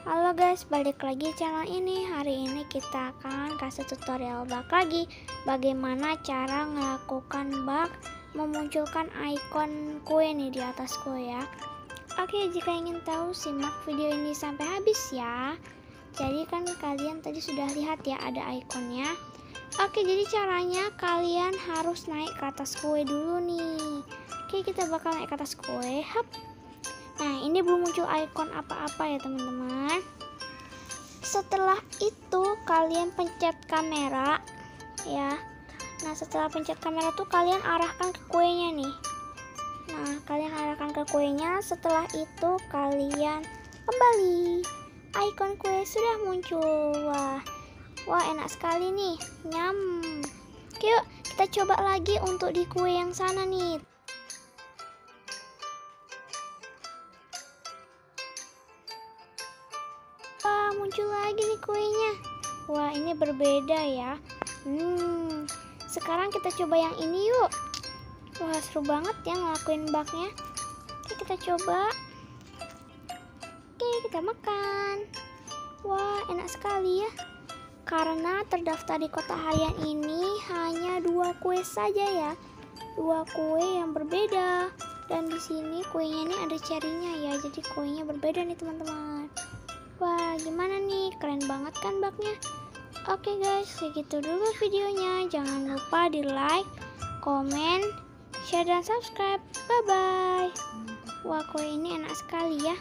Halo guys, balik lagi channel ini. Hari ini kita akan kasih tutorial bug lagi. Bagaimana cara melakukan bug Memunculkan icon kue nih di atas kue ya. Oke, jika ingin tahu simak video ini sampai habis ya. Jadi kan kalian tadi sudah lihat ya ada ikonnya. Oke, jadi caranya kalian harus naik ke atas kue dulu nih. Oke, kita bakal naik ke atas kue Hap ini belum muncul ikon apa-apa ya, teman-teman. Setelah itu, kalian pencet kamera ya. Nah, setelah pencet kamera tuh kalian arahkan ke kuenya nih. Nah, kalian arahkan ke kuenya. Setelah itu, kalian kembali. Ikon kue sudah muncul. Wah. Wah, enak sekali nih. Nyam. Yuk, kita coba lagi untuk di kue yang sana nih. Muncul lagi nih kuenya. Wah, ini berbeda ya. Hmm, sekarang kita coba yang ini yuk. Wah, seru banget ya ngelakuin bugnya. Oke, kita coba. Oke, kita makan. Wah, enak sekali ya. Karena terdaftar di kota harian ini hanya dua kue saja ya. Dua kue yang berbeda. Dan di sini kuenya ini ada cerinya ya. Jadi kuenya berbeda nih teman-teman. Wah, gimana nih? Keren banget kan bugnya? Oke guys, segitu dulu videonya. Jangan lupa di like, komen, share, dan subscribe. Bye-bye. Wah, kue ini enak sekali ya.